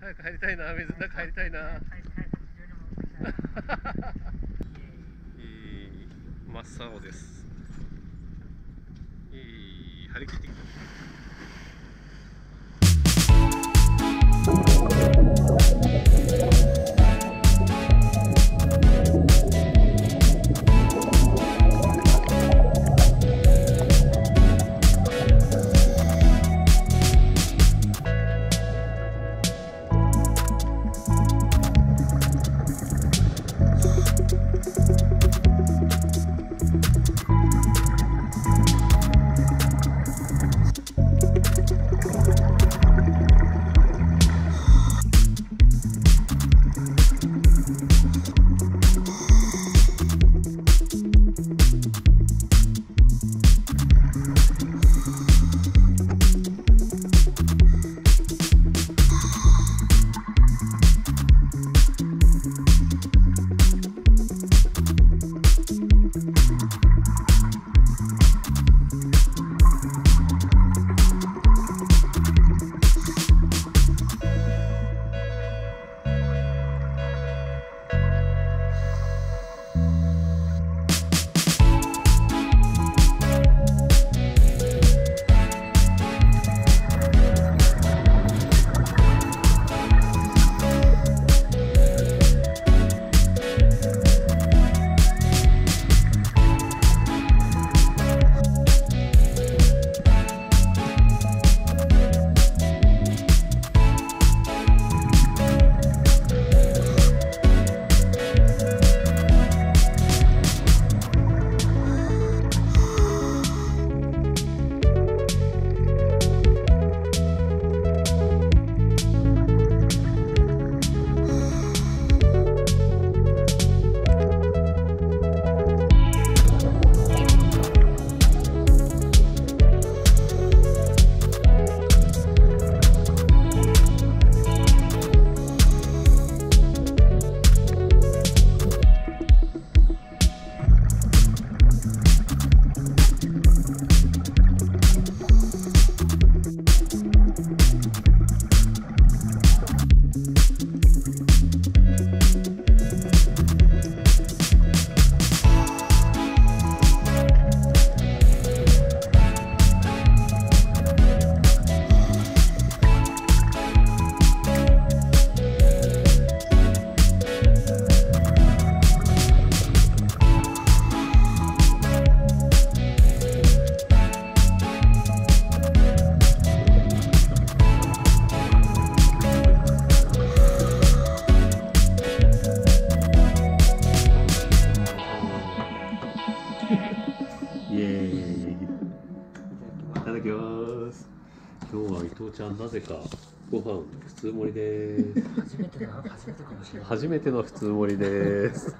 早く入りたいな水の中入りたいな。真っ青です。いい張り切ってきた きます。今日は伊藤ちゃんなぜかご飯普通盛りです。初めてだ。初めてかもしれない。初めての普通盛りです